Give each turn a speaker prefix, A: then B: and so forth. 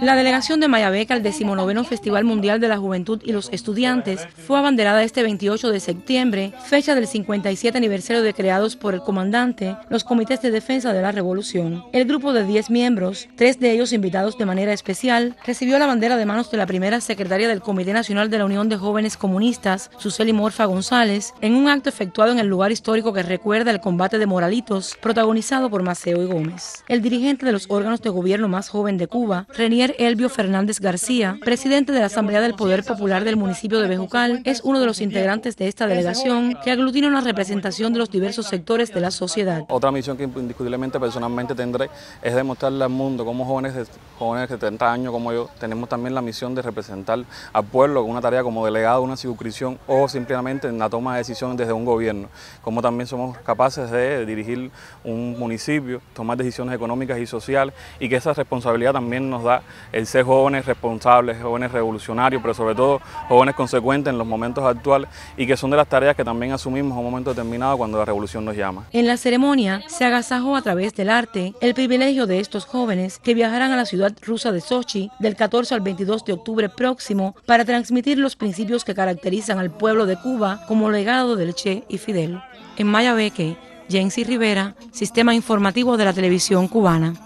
A: La delegación de Mayabeque al 19 Festival Mundial de la Juventud y los Estudiantes fue abanderada este 28 de septiembre, fecha del 57 aniversario de creados por el comandante los comités de defensa de la revolución. El grupo de 10 miembros, tres de ellos invitados de manera especial, recibió la bandera de manos de la primera secretaria del Comité Nacional de la Unión de Jóvenes Comunistas, Suseli Morfa González, en un acto efectuado en el lugar histórico que recuerda el combate de Moralitos, protagonizado por Maceo y Gómez. El dirigente de los órganos de gobierno más joven de Cuba, Renier Elvio Fernández García, presidente de la Asamblea del Poder Popular del municipio de Bejucal, es uno de los integrantes de esta delegación que aglutina una representación de los diversos sectores de la sociedad.
B: Otra misión que indiscutiblemente personalmente tendré es demostrarle al mundo cómo jóvenes de, jóvenes de 70 años como yo tenemos también la misión de representar al pueblo con una tarea como delegado de una circunscripción o simplemente en la toma de decisiones desde un gobierno, como también somos capaces de dirigir un municipio, tomar decisiones económicas y sociales y que esa responsabilidad también nos da el ser jóvenes responsables, jóvenes revolucionarios, pero sobre todo jóvenes consecuentes en los momentos actuales y que son de las tareas que también asumimos en un momento determinado cuando la revolución nos llama.
A: En la ceremonia se agasajó a través del arte el privilegio de estos jóvenes que viajarán a la ciudad rusa de Sochi del 14 al 22 de octubre próximo para transmitir los principios que caracterizan al pueblo de Cuba como legado del Che y Fidel. En Mayabeque, Jensi Rivera, Sistema Informativo de la Televisión Cubana.